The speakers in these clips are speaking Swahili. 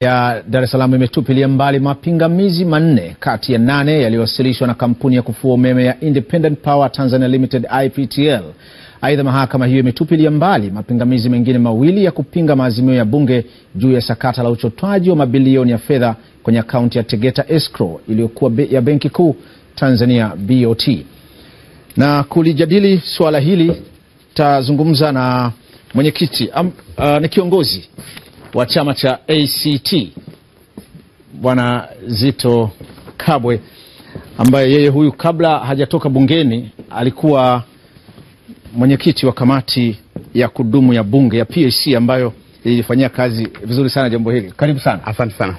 ya Dar es Salaam imetupilia mbali mapingamizi manne kati ya nane yaliyowasilishwa na kampuni ya kufua umeme ya Independent Power Tanzania Limited IPTL. Aidha, mahakama hiyo imetupilia mbali mapingamizi mengine mawili ya kupinga maazimio ya bunge juu ya sakata la uchotwaji wa mabilioni ya fedha kwenye akaunti ya Tegeta Escrow iliyokuwa ya Benki Kuu Tanzania BOT. Na kulijadili suala hili tazungumza na mwenyekiti uh, ni kiongozi wa chama cha ACT Bwana Zito Kabwe ambaye yeye huyu kabla hajatoka bungeni alikuwa mwenyekiti wa kamati ya kudumu ya bunge ya PAC ambayo ilifanyia kazi vizuri sana jambo hili. Karibu sana. Asante sana.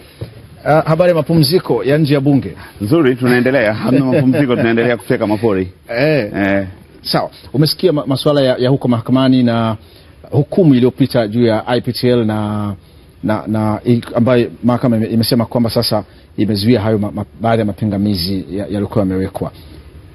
Uh, habari ya mapumziko ya nje ya bunge? Nzuri, tunaendelea. Hamna mapumziko, tunaendelea kuteka mapori. Eh, Eh, sawa. Umesikia ma masuala ya, ya huko mahakamani na hukumu iliyopita juu ya IPTL na na, na ambayo mahakama imesema kwamba sasa imezuia hayo ma, ma, baadhi ya mapingamizi ya- yaliyokuwa yamewekwa.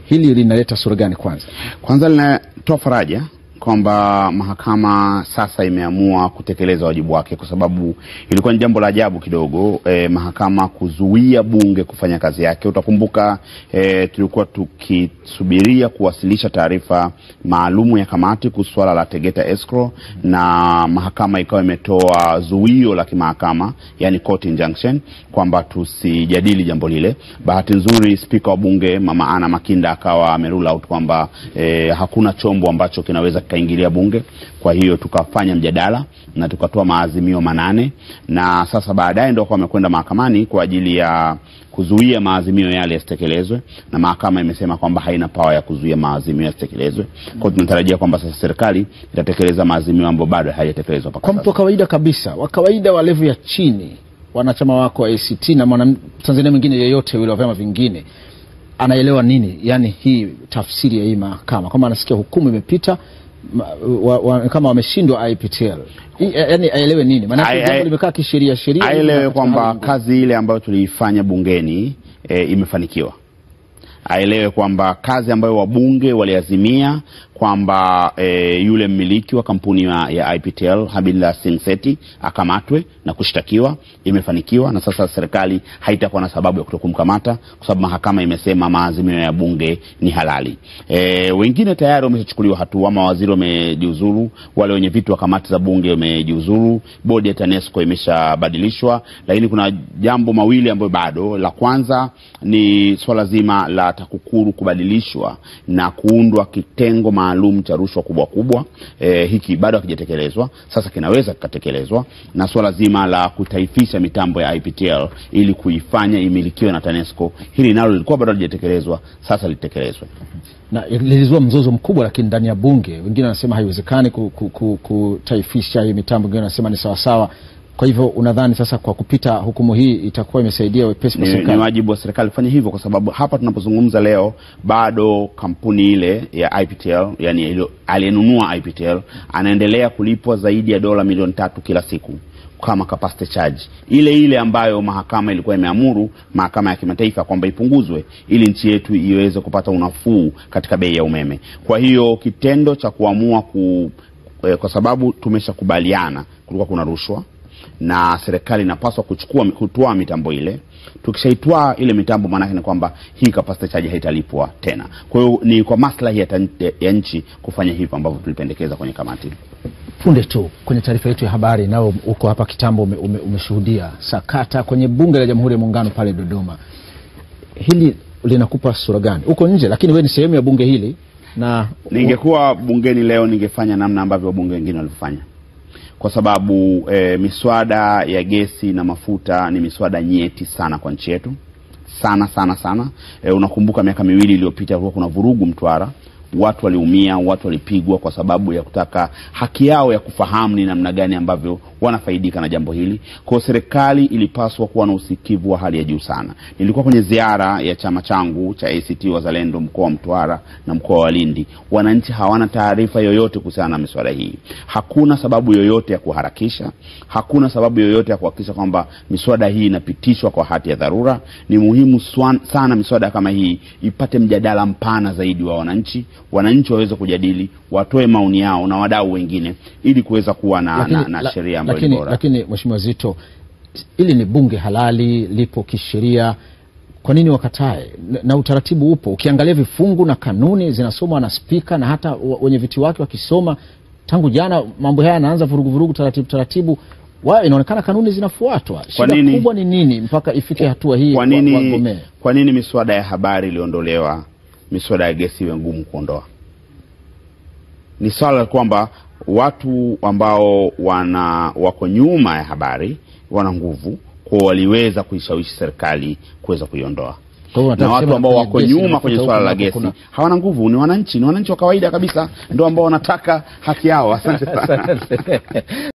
Hili linaleta sura gani kwanza? kwanza linatoa faraja kwamba mahakama sasa imeamua kutekeleza wajibu wake, kwa sababu ilikuwa ni jambo la ajabu kidogo eh, mahakama kuzuia bunge kufanya kazi yake. Utakumbuka eh, tulikuwa tukisubiria kuwasilisha taarifa maalumu ya kamati kuhusu swala la Tegeta Escrow, na mahakama ikawa imetoa zuio la kimahakama, yani court injunction, kwamba tusijadili jambo lile. Bahati nzuri spika wa bunge mama Ana Makinda akawa amerule out kwamba eh, hakuna chombo ambacho kinaweza kikaingilia bunge. Kwa hiyo tukafanya mjadala na tukatoa maazimio manane, na sasa baadaye ndio wamekwenda mahakamani kwa ajili ya kuzuia maazimio yale yasitekelezwe, na mahakama imesema kwamba haina pawa ya kuzuia maazimio yasitekelezwe. Kwa hiyo tunatarajia kwamba sasa serikali itatekeleza maazimio ambayo bado hayajatekelezwa Kwa sasa. mtu wa kawaida kabisa, wa kawaida wa levu ya chini, wanachama wako wa ACT na mwana Tanzania mwingine yeyote yule wa vyama vingine anaelewa nini? Yani hii tafsiri ya hii mahakama, kama anasikia hukumu imepita wa, wa, kama wameshindwa IPTL, yaani aelewe nini? Maana jambo limekaa kisheria sheria, aelewe kwamba kazi ile ambayo tuliifanya bungeni e, imefanikiwa. Aelewe kwamba kazi ambayo wabunge waliazimia kwamba e, yule mmiliki wa kampuni ya, ya IPTL Habillah Sinseti akamatwe na kushtakiwa imefanikiwa, na sasa serikali haitakuwa na sababu ya kutokumkamata kwa sababu mahakama imesema maazimio ya bunge ni halali. E, wengine tayari wameshachukuliwa hatua, mawaziri wamejiuzuru, wale wenye vitu wa kamati za bunge wamejiuzuru, bodi ya TANESCO imeshabadilishwa, lakini kuna jambo mawili ambayo bado. La kwanza ni swala zima la TAKUKURU kubadilishwa na kuundwa kitengo maalum cha rushwa kubwa kubwa. E, hiki bado hakijatekelezwa, sasa kinaweza kikatekelezwa, na swala zima la kutaifisha mitambo ya IPTL ili kuifanya imilikiwe na TANESCO, hili nalo lilikuwa bado halijatekelezwa, sasa litekelezwe. na lilizua mzozo mkubwa, lakini ndani ya bunge wengine wanasema haiwezekani ku- ku- ku- kutaifisha hii mitambo, wengine wanasema ni sawasawa. Kwa hivyo unadhani sasa kwa kupita hukumu hii itakuwa imesaidia wepesi kwa serikali? ni wajibu wa serikali kufanya hivyo, kwa sababu hapa tunapozungumza leo bado kampuni ile ya IPTL, yani aliyenunua IPTL anaendelea kulipwa zaidi ya dola milioni tatu kila siku kama capacity charge ile ile ambayo mahakama ilikuwa imeamuru mahakama ya kimataifa kwamba ipunguzwe ili nchi yetu iweze kupata unafuu katika bei ya umeme. Kwa hiyo kitendo cha kuamua ku, eh, kwa sababu tumeshakubaliana kulikuwa kuna rushwa na serikali inapaswa kuchukua kutoa mitambo ile. Tukishaitwaa ile mitambo, maanake ni kwamba hii capacity charge haitalipwa tena. Kwa hiyo ni kwa maslahi ya, ya nchi kufanya hivyo ambavyo tulipendekeza kwenye kamati. Punde tu kwenye taarifa yetu ya habari, nao uko hapa kitambo, ume, ume, umeshuhudia sakata kwenye bunge la Jamhuri ya Muungano pale Dodoma. Hili linakupa sura gani? Uko nje, lakini wewe ni sehemu ya bunge hili na Ningekuwa bungeni leo, ningefanya namna ambavyo wabunge wengine walivyofanya, kwa sababu e, miswada ya gesi na mafuta ni miswada nyeti sana kwa nchi yetu sana sana sana. E, unakumbuka miaka miwili iliyopita kulikuwa kuna vurugu Mtwara, watu waliumia, watu walipigwa kwa sababu ya kutaka haki yao ya kufahamu ni namna gani ambavyo wanafaidika na jambo hili. Kwa serikali ilipaswa kuwa na usikivu wa hali ya juu sana. Nilikuwa kwenye ziara ya chama changu cha ACT Wazalendo mkoa wa Mtwara na mkoa wa Lindi. Wananchi hawana taarifa yoyote kuhusiana na miswada hii. Hakuna sababu yoyote ya kuharakisha, hakuna sababu yoyote ya kuhakikisha kwamba miswada hii inapitishwa kwa hati ya dharura. Ni muhimu sana miswada kama hii ipate mjadala mpana zaidi wa wananchi, wananchi waweze kujadili, watoe maoni yao na wadau wengine, ili kuweza kuwa na, na, na sheria ambayo ni bora. lakini Mheshimiwa Zito, hili ni bunge halali, lipo kisheria, kwa nini wakatae? Na, utaratibu upo. Ukiangalia vifungu na kanuni zinasomwa na spika na hata wenye viti wake wakisoma tangu jana, mambo haya yanaanza vurugu vurugu, taratibu taratibu, wao inaonekana kanuni zinafuatwa. Shida nini- kubwa ni nini mpaka ifike hatua hii kwa nini, wagomee? kwa nini miswada ya habari iliondolewa, miswada ya gesi iwe ngumu kuondoa? Ni swala la kwamba watu ambao wana wako nyuma ya habari wana nguvu, kwa waliweza kuishawishi serikali kuweza kuiondoa na watu ambao wako nyuma kwenye swala la gesi kuna- hawana nguvu, ni wananchi, ni wananchi wa kawaida kabisa ndio ambao wanataka haki yao. Asante sana.